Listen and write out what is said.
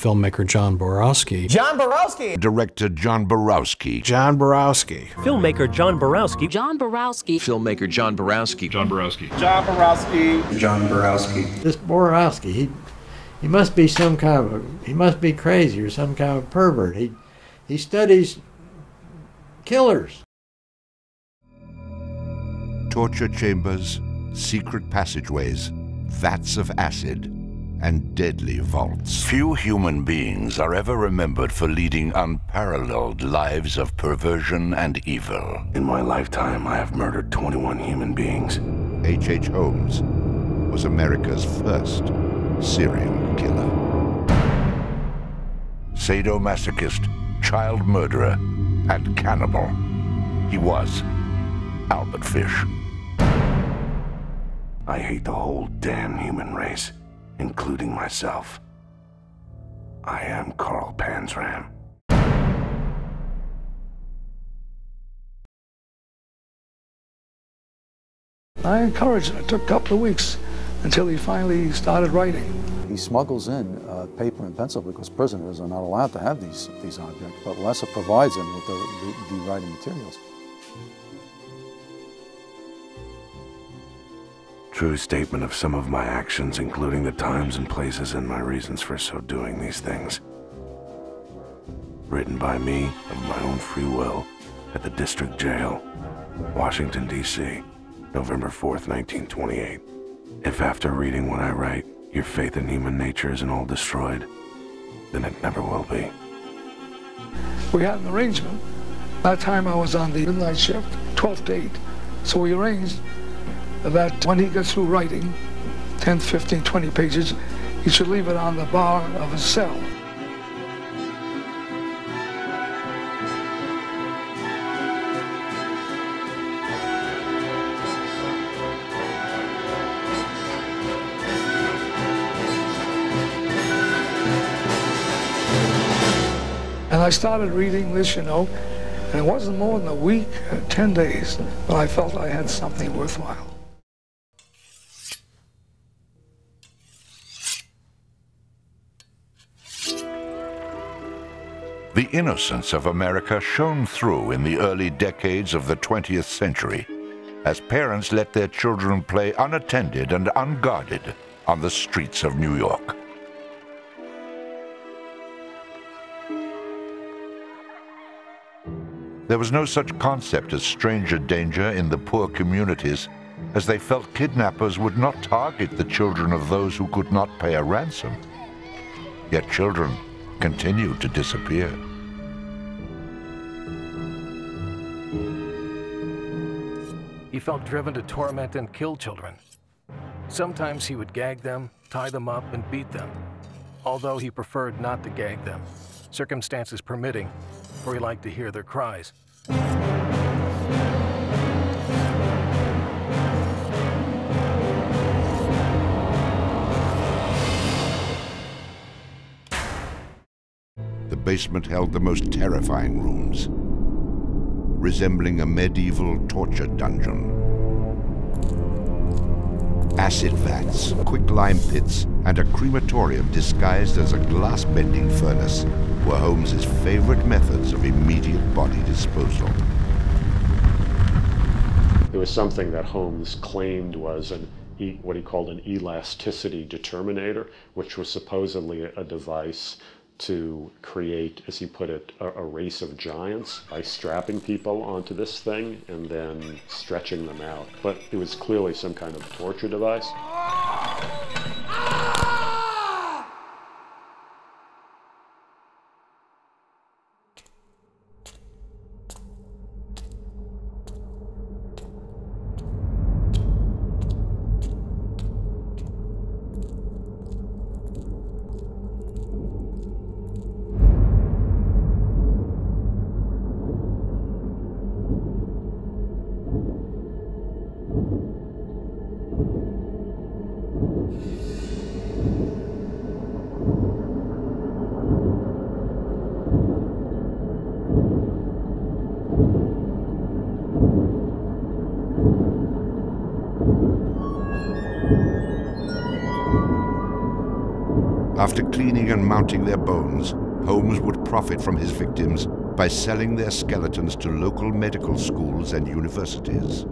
filmmaker John Borowski. John Borowski. Director John Borowski. John Borowski. Filmmaker John Borowski. John Borowski. Filmmaker John Borowski. John Borowski. John Borowski. John Borowski. This Borowski, he he must be some kind of a, he must be crazy or some kind of pervert. He he studies killers. Torture chambers, secret passageways, vats of acid and deadly vaults. Few human beings are ever remembered for leading unparalleled lives of perversion and evil. In my lifetime, I have murdered 21 human beings. H.H. H. Holmes was America's first serial killer. Sadomasochist, child murderer, and cannibal. He was Albert Fish. I hate the whole damn human race including myself. I am Carl Panzram. I encouraged him. It took a couple of weeks until he finally started writing. He smuggles in uh, paper and pencil because prisoners are not allowed to have these, these objects, but Lesser provides him with the, the, the writing materials. True statement of some of my actions, including the times and places and my reasons for so doing these things. Written by me, of my own free will, at the District Jail, Washington, D.C., November 4th, 1928. If after reading what I write, your faith in human nature isn't all destroyed, then it never will be. We had an arrangement. That time I was on the midnight shift, 12 to 8. So we arranged that when he gets through writing 10, 15, 20 pages, he should leave it on the bar of his cell. And I started reading this, you know, and it wasn't more than a week, uh, 10 days, but I felt I had something worthwhile. The innocence of America shone through in the early decades of the 20th century as parents let their children play unattended and unguarded on the streets of New York. There was no such concept as stranger danger in the poor communities, as they felt kidnappers would not target the children of those who could not pay a ransom. Yet children continued to disappear. He felt driven to torment and kill children. Sometimes he would gag them, tie them up, and beat them, although he preferred not to gag them, circumstances permitting, for he liked to hear their cries. The basement held the most terrifying rooms, resembling a medieval torture dungeon. Acid vats, quicklime pits, and a crematorium disguised as a glass-bending furnace were Holmes's favorite methods of immediate body disposal. It was something that Holmes claimed was an what he called an elasticity determinator, which was supposedly a device to create, as he put it, a, a, race of giants by strapping people onto this thing and then stretching them out. But it was clearly some kind of torture device. After cleaning and mounting their bones, Holmes would profit from his victims by selling their skeletons to local medical schools and universities.